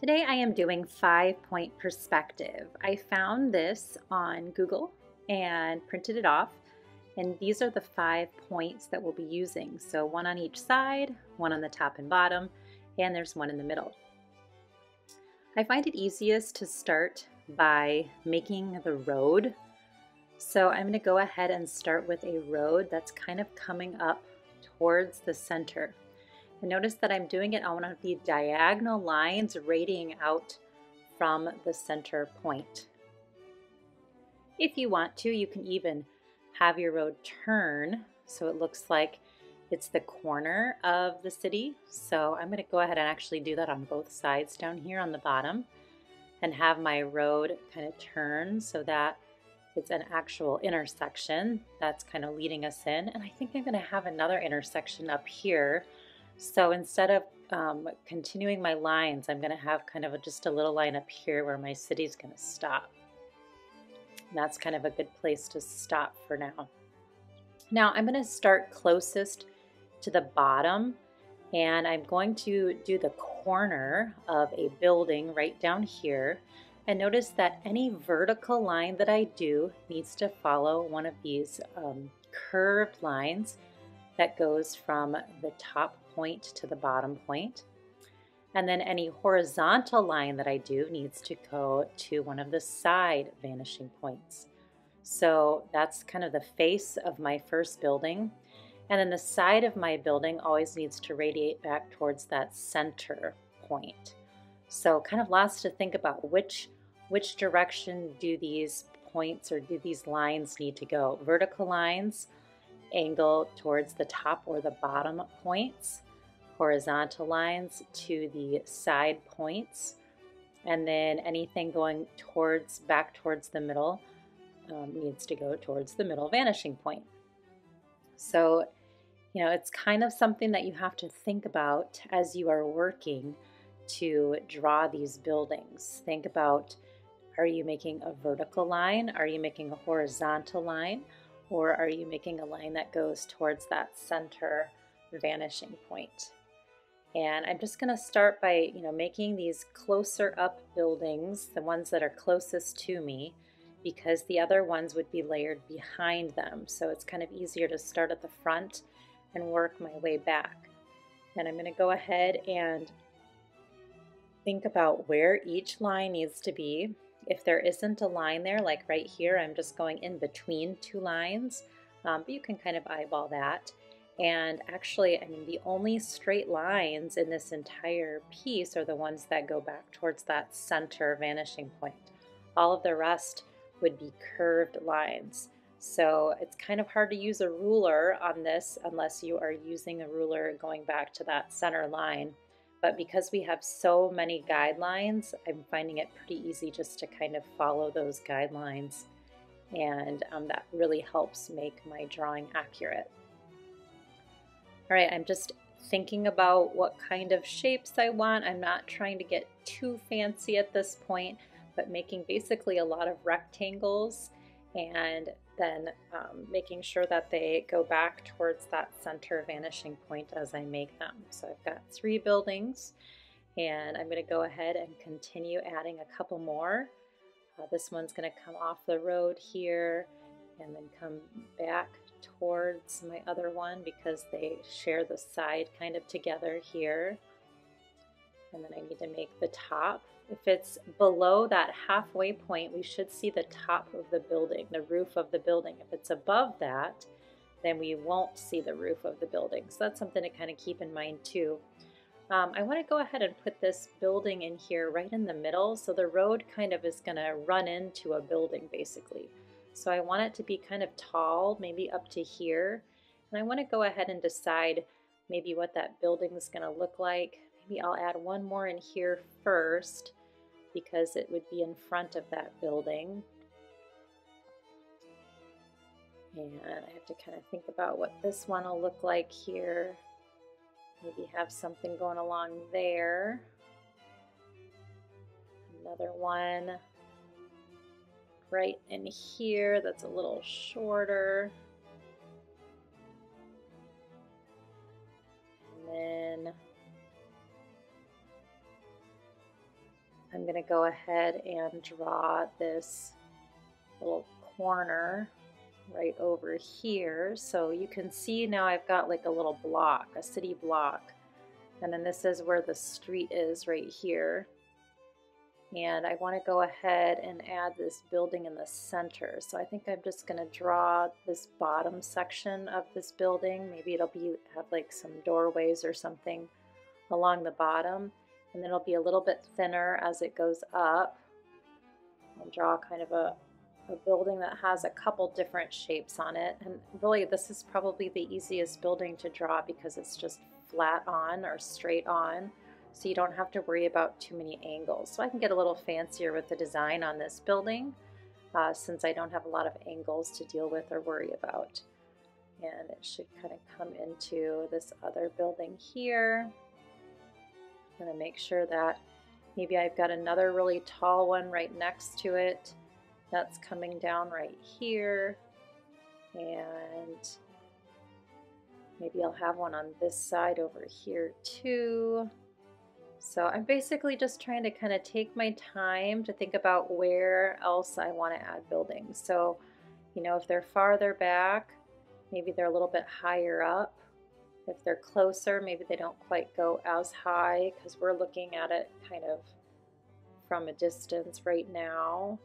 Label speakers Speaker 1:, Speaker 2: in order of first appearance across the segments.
Speaker 1: Today I am doing five point perspective. I found this on Google and printed it off. And these are the five points that we'll be using. So one on each side, one on the top and bottom, and there's one in the middle. I find it easiest to start by making the road. So I'm going to go ahead and start with a road that's kind of coming up towards the center. And notice that I'm doing it on one of the diagonal lines radiating out from the center point. If you want to, you can even have your road turn so it looks like it's the corner of the city. So I'm going to go ahead and actually do that on both sides down here on the bottom and have my road kind of turn so that it's an actual intersection that's kind of leading us in. And I think I'm going to have another intersection up here. So instead of um, continuing my lines, I'm going to have kind of a, just a little line up here where my city's going to stop. And that's kind of a good place to stop for now. Now I'm going to start closest to the bottom and I'm going to do the corner of a building right down here. And notice that any vertical line that I do needs to follow one of these um, curved lines that goes from the top point to the bottom point. And then any horizontal line that I do needs to go to one of the side vanishing points. So that's kind of the face of my first building. And then the side of my building always needs to radiate back towards that center point. So kind of lots to think about which which direction do these points or do these lines need to go? Vertical lines angle towards the top or the bottom points horizontal lines to the side points. And then anything going towards, back towards the middle um, needs to go towards the middle vanishing point. So, you know, it's kind of something that you have to think about as you are working to draw these buildings. Think about are you making a vertical line? Are you making a horizontal line? Or are you making a line that goes towards that center vanishing point? And I'm just going to start by, you know, making these closer up buildings, the ones that are closest to me, because the other ones would be layered behind them. So it's kind of easier to start at the front and work my way back. And I'm going to go ahead and think about where each line needs to be. If there isn't a line there, like right here, I'm just going in between two lines, um, but you can kind of eyeball that. And actually, I mean, the only straight lines in this entire piece are the ones that go back towards that center vanishing point. All of the rest would be curved lines. So it's kind of hard to use a ruler on this unless you are using a ruler going back to that center line. But because we have so many guidelines, I'm finding it pretty easy just to kind of follow those guidelines. And um, that really helps make my drawing accurate. All right, I'm just thinking about what kind of shapes I want. I'm not trying to get too fancy at this point, but making basically a lot of rectangles and then um, making sure that they go back towards that center vanishing point as I make them. So I've got three buildings and I'm going to go ahead and continue adding a couple more. Uh, this one's going to come off the road here and then come back towards my other one because they share the side kind of together here. And then I need to make the top. If it's below that halfway point, we should see the top of the building, the roof of the building. If it's above that, then we won't see the roof of the building. So that's something to kind of keep in mind too. Um, I want to go ahead and put this building in here right in the middle. So the road kind of is going to run into a building basically. So I want it to be kind of tall, maybe up to here. And I want to go ahead and decide maybe what that building is going to look like. Maybe I'll add one more in here first because it would be in front of that building. And I have to kind of think about what this one will look like here. Maybe have something going along there. Another one right in here that's a little shorter. And then I'm going to go ahead and draw this little corner right over here. So you can see now I've got like a little block, a city block. And then this is where the street is right here. And I want to go ahead and add this building in the center. So I think I'm just going to draw this bottom section of this building. Maybe it'll be have like some doorways or something along the bottom. And then it'll be a little bit thinner as it goes up. I'll draw kind of a, a building that has a couple different shapes on it. And really this is probably the easiest building to draw because it's just flat on or straight on so you don't have to worry about too many angles. So I can get a little fancier with the design on this building uh, since I don't have a lot of angles to deal with or worry about. And it should kind of come into this other building here. I'm going to make sure that maybe I've got another really tall one right next to it. That's coming down right here. And maybe I'll have one on this side over here too. So I'm basically just trying to kind of take my time to think about where else I want to add buildings. So, you know, if they're farther back, maybe they're a little bit higher up. If they're closer, maybe they don't quite go as high because we're looking at it kind of from a distance right now.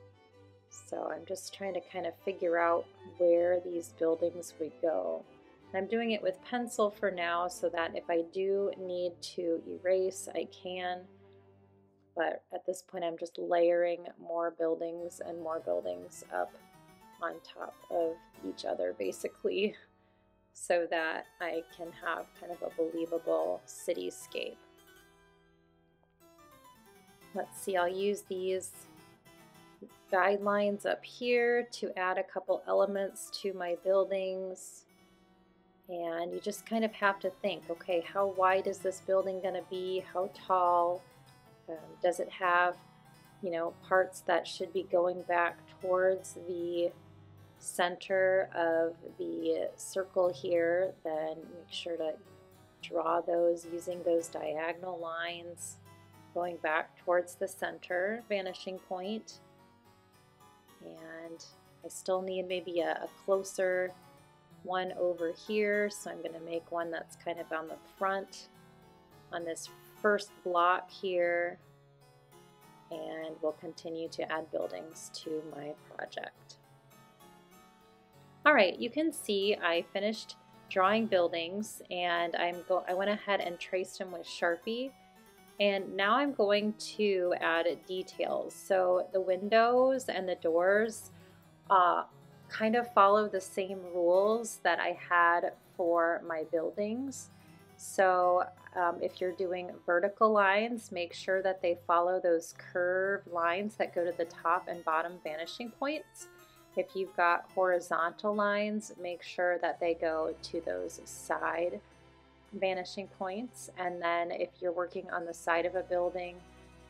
Speaker 1: So I'm just trying to kind of figure out where these buildings would go. I'm doing it with pencil for now so that if I do need to erase, I can. But at this point, I'm just layering more buildings and more buildings up on top of each other, basically, so that I can have kind of a believable cityscape. Let's see, I'll use these guidelines up here to add a couple elements to my buildings. And you just kind of have to think, okay, how wide is this building going to be? How tall? Um, does it have, you know, parts that should be going back towards the center of the circle here? Then make sure to draw those using those diagonal lines going back towards the center vanishing point. And I still need maybe a, a closer one over here. So I'm going to make one that's kind of on the front on this first block here. And we'll continue to add buildings to my project. All right, you can see I finished drawing buildings and I'm go I went ahead and traced them with Sharpie. And now I'm going to add details. So the windows and the doors uh, kind of follow the same rules that I had for my buildings. So um, if you're doing vertical lines, make sure that they follow those curved lines that go to the top and bottom vanishing points. If you've got horizontal lines, make sure that they go to those side vanishing points. And then if you're working on the side of a building,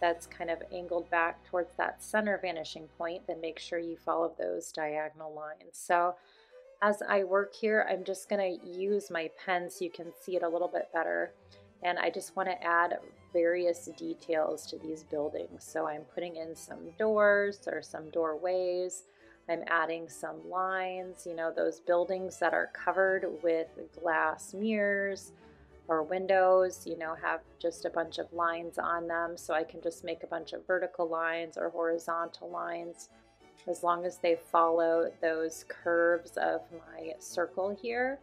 Speaker 1: that's kind of angled back towards that center vanishing point, then make sure you follow those diagonal lines. So as I work here, I'm just going to use my pen so you can see it a little bit better. And I just want to add various details to these buildings. So I'm putting in some doors or some doorways. I'm adding some lines, you know, those buildings that are covered with glass mirrors or windows, you know, have just a bunch of lines on them. So I can just make a bunch of vertical lines or horizontal lines as long as they follow those curves of my circle here.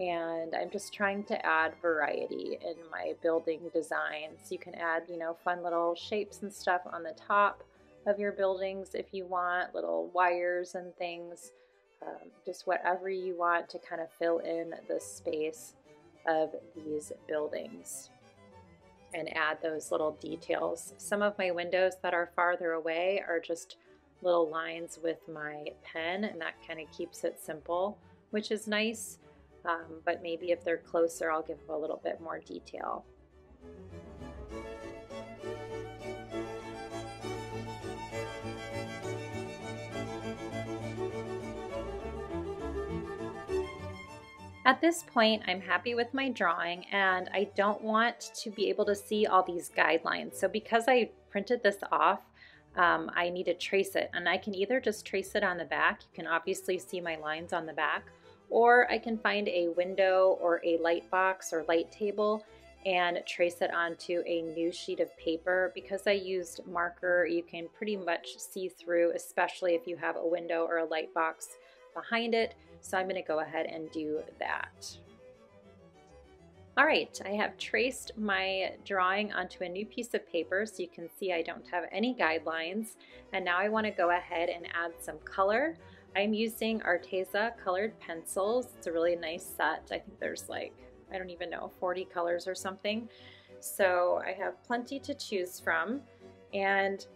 Speaker 1: And I'm just trying to add variety in my building designs. You can add, you know, fun little shapes and stuff on the top of your buildings if you want, little wires and things, um, just whatever you want to kind of fill in the space of these buildings and add those little details. Some of my windows that are farther away are just little lines with my pen and that kind of keeps it simple, which is nice. Um, but maybe if they're closer, I'll give a little bit more detail. At this point, I'm happy with my drawing and I don't want to be able to see all these guidelines. So because I printed this off, um, I need to trace it. And I can either just trace it on the back, you can obviously see my lines on the back, or I can find a window or a light box or light table and trace it onto a new sheet of paper. Because I used marker, you can pretty much see through, especially if you have a window or a light box behind it. So I'm gonna go ahead and do that. All right, I have traced my drawing onto a new piece of paper so you can see I don't have any guidelines. And now I wanna go ahead and add some color. I'm using Arteza colored pencils. It's a really nice set. I think there's like, I don't even know, 40 colors or something. So I have plenty to choose from. And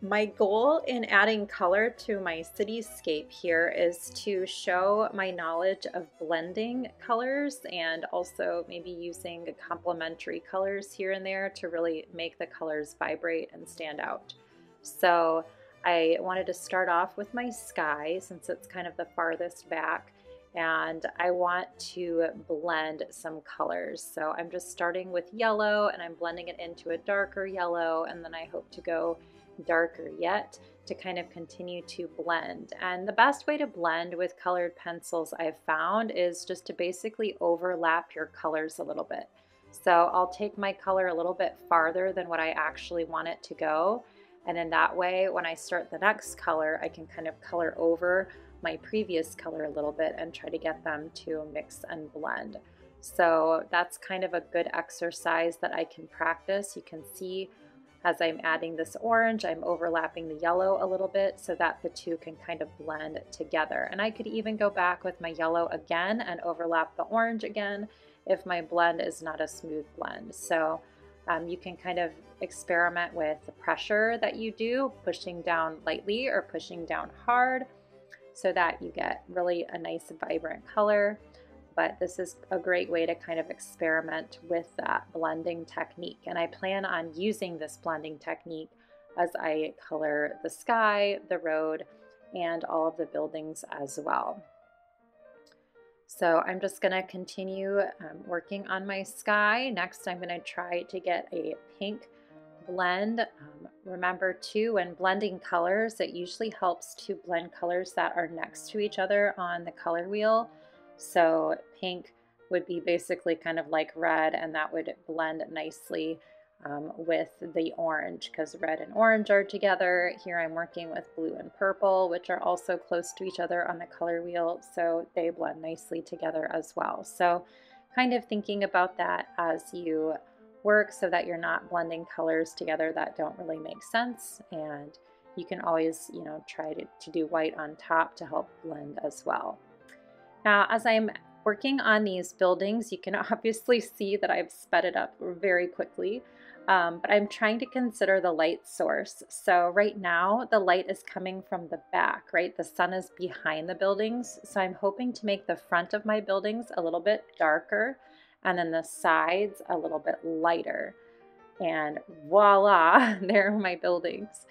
Speaker 1: my goal in adding color to my cityscape here is to show my knowledge of blending colors and also maybe using complementary colors here and there to really make the colors vibrate and stand out. So I wanted to start off with my sky since it's kind of the farthest back and I want to blend some colors. So I'm just starting with yellow and I'm blending it into a darker yellow and then I hope to go darker yet to kind of continue to blend. And the best way to blend with colored pencils I've found is just to basically overlap your colors a little bit. So I'll take my color a little bit farther than what I actually want it to go. And then that way, when I start the next color, I can kind of color over my previous color a little bit and try to get them to mix and blend. So that's kind of a good exercise that I can practice. You can see as I'm adding this orange, I'm overlapping the yellow a little bit so that the two can kind of blend together. And I could even go back with my yellow again and overlap the orange again if my blend is not a smooth blend. So um, you can kind of experiment with the pressure that you do, pushing down lightly or pushing down hard so that you get really a nice vibrant color but this is a great way to kind of experiment with that blending technique. And I plan on using this blending technique as I color the sky, the road, and all of the buildings as well. So I'm just going to continue um, working on my sky. Next, I'm going to try to get a pink blend. Um, remember too, when blending colors, it usually helps to blend colors that are next to each other on the color wheel so pink would be basically kind of like red and that would blend nicely um, with the orange because red and orange are together. Here I'm working with blue and purple, which are also close to each other on the color wheel, so they blend nicely together as well. So kind of thinking about that as you work so that you're not blending colors together that don't really make sense and you can always, you know, try to, to do white on top to help blend as well. Now, as I'm working on these buildings, you can obviously see that I've sped it up very quickly, um, but I'm trying to consider the light source. So right now, the light is coming from the back, right? The sun is behind the buildings. So I'm hoping to make the front of my buildings a little bit darker and then the sides a little bit lighter. And voila, there are my buildings.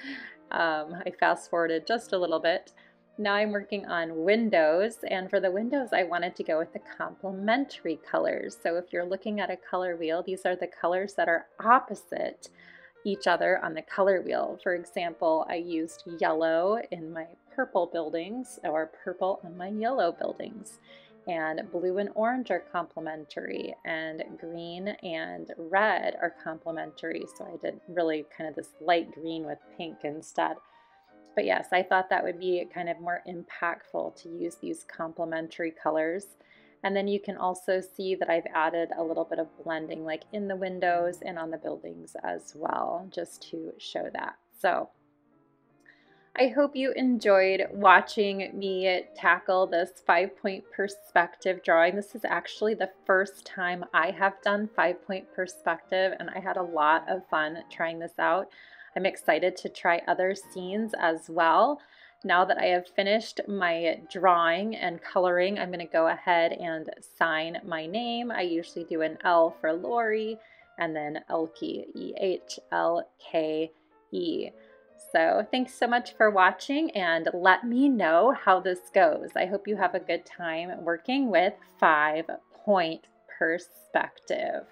Speaker 1: Um, I fast forwarded just a little bit. Now I'm working on windows and for the windows I wanted to go with the complementary colors. So if you're looking at a color wheel, these are the colors that are opposite each other on the color wheel. For example, I used yellow in my purple buildings or purple on my yellow buildings. And blue and orange are complementary and green and red are complementary. So I did really kind of this light green with pink instead. But yes, I thought that would be kind of more impactful to use these complementary colors. And then you can also see that I've added a little bit of blending like in the windows and on the buildings as well, just to show that. So I hope you enjoyed watching me tackle this five point perspective drawing. This is actually the first time I have done five point perspective and I had a lot of fun trying this out. I'm excited to try other scenes as well. Now that I have finished my drawing and coloring, I'm going to go ahead and sign my name. I usually do an L for Lori and then Ehlke, E-H-L-K-E. So thanks so much for watching and let me know how this goes. I hope you have a good time working with five point perspective.